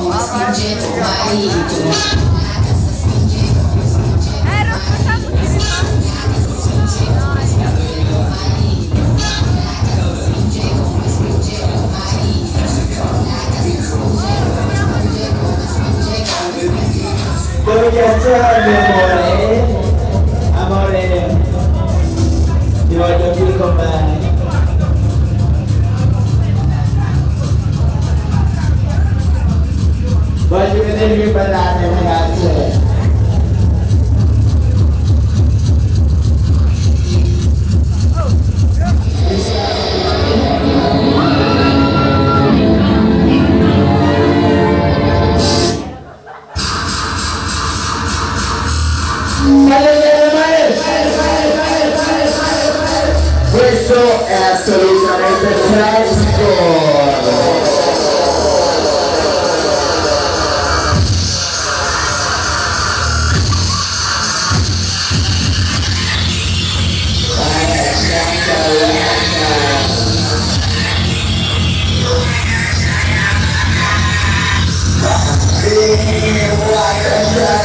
Aerosprzedzie tutaj Go get your hand, boy. delle ballate ragazze Questo è assolutamente classico!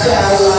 Yeah.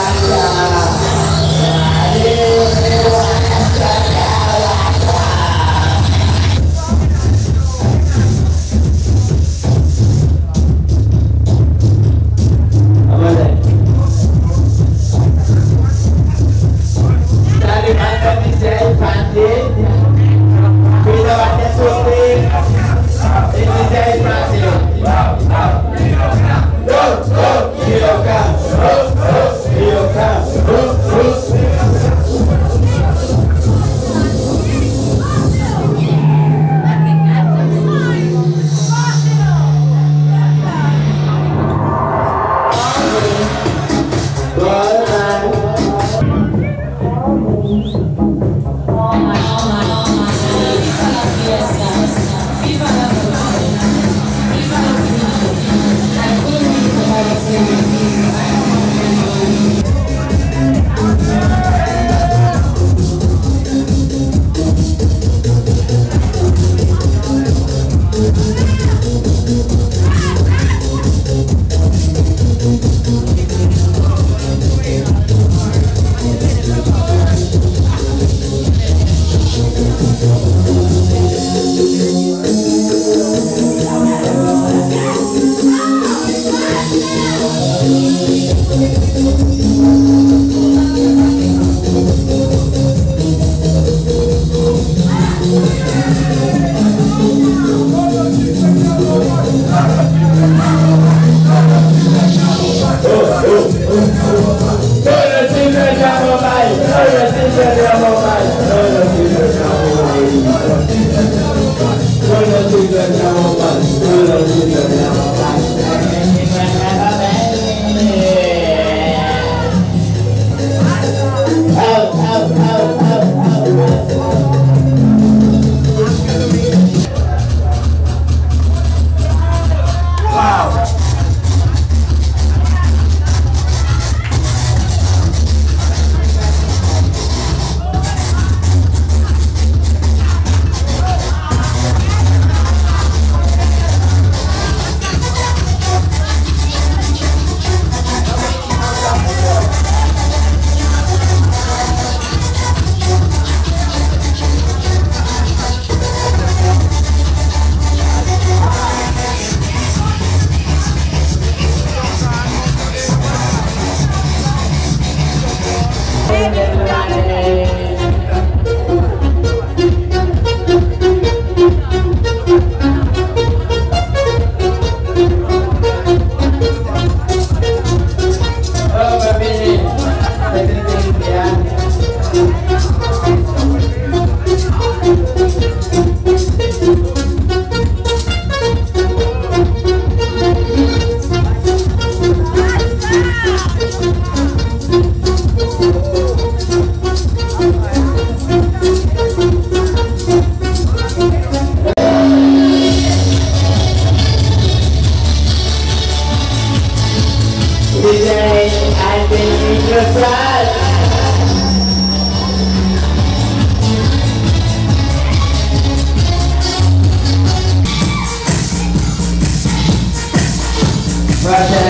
Russia.